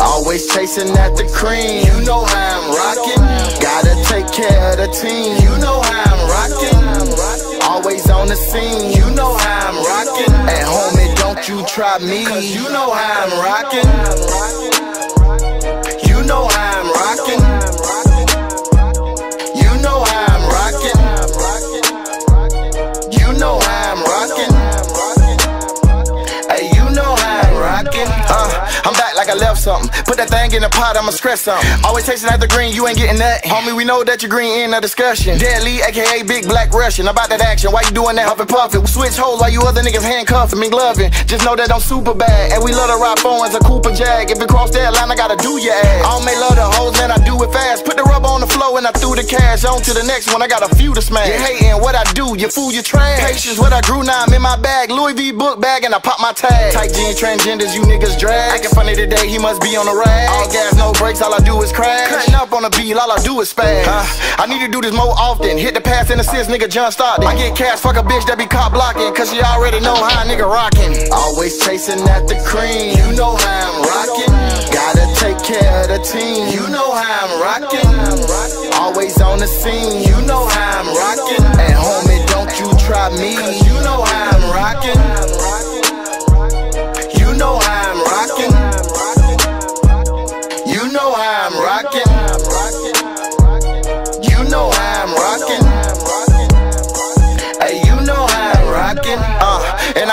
Always chasing at the cream. You know how I'm rocking. Gotta take care of the team. You know how I'm rocking. Always on the scene. You know how I'm rocking. And homie, don't you try me. You know how I'm rocking. Like I left something. Put that thing in the pot, I'ma stress something. Always chasing after green, you ain't getting that. Homie, we know that you're green in the discussion. Deadly, aka Big Blakk Russian. About that action, why you doing that huffing puffing? Switch holes while you other niggas handcuffing me gloving. Just know that I'm super bad. And we love to ride phones, a Cooper Jag. If it cross that line, I gotta do your ass. I don't make love to hoes, man, I do it fast. Put the rubber on the floor and I threw the cash. On to the next one, I got a few to smash. You hating what I do, you fool, you trash. Patience, what I grew, now I'm in my bag. Louis V book bag and I pop my tag. Tight jeans, transgenders, you niggas drag. Acting funny today, he must be on the rag. All gas, no brakes, all I do is crash. Cutting up on the beat, all I do is spaz. Uh, I need to do this more often. Hit the pass and assist, nigga John Stockton. I get cash, fuck a bitch that be caught blocking. Cause you already know how a nigga rockin'. Always chasing at the cream. You know how I'm rockin'. Gotta take care of the team. You know how I'm rockin'. Always on the scene. You know how I'm rockin'.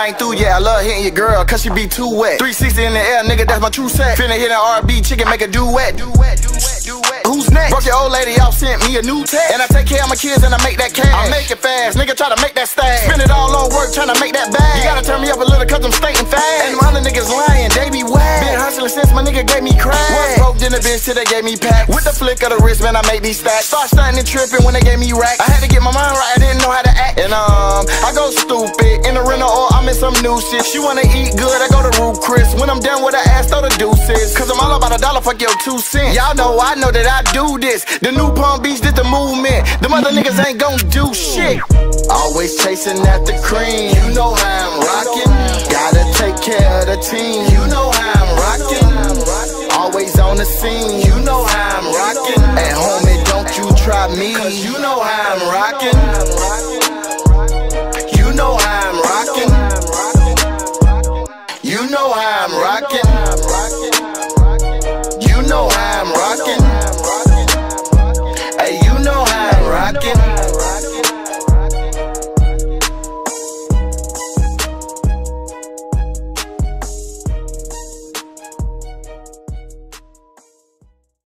I through yet. I love hitting your girl, cause she be too wet. 360 in the air, nigga, that's my true set. Finna hit an R&B chicken, make a duet. Duet, duet, duet. Who's next? Broke your old lady off, sent me a new text. And I take care of my kids and I make that cash. I make it fast, nigga try to make that stash. Spend it all on work, tryna make that bag. You gotta turn me up a little cause I'm stating fast. And them other niggas lying, they be whack. Been hustling since my nigga gave me crack. Was broke in the bitch till they gave me pack. With the flick of the wrist, man, I make these stacks. Start stunting and tripping when they gave me racks. I had to get my mind right, I didn't know how to act. And um, I go stupid some new shit. She wanna eat good, I go to Ruth's Chris. When I'm done with her ass, throw the deuces. Cause I'm all about a dollar, fuck your two cents. Y'all know I know that I do this. The new Palm Beach, this the movement. The mother niggas ain't gon' do shit. Always chasing the cream. You know how I'm rockin'. Gotta take care of the team. You know how I'm rockin'. Always on the scene. You know how I'm rockin'.